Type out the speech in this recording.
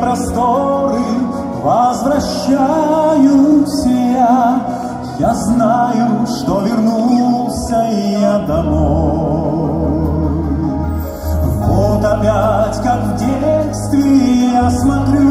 просторы возвращаюсь я. Я знаю, что вернулся я домой. Вот опять, как в детстве, я смотрю